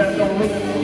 that don't look